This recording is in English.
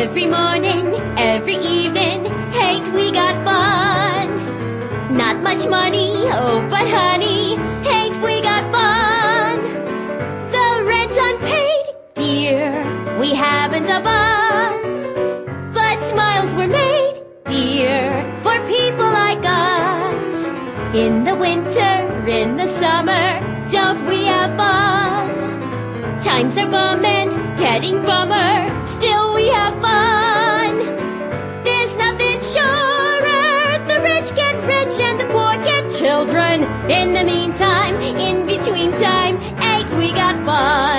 every morning, every evening. Ain't we got fun? Not much money, oh, but honey, ain't we got fun? The rent's unpaid, dear, we haven't a buzz. But smiles were made, dear, for people like us. In the winter, in the summer, don't we have fun? Times are bum and getting bummer, children. In the meantime, in between time, ain't we got fun?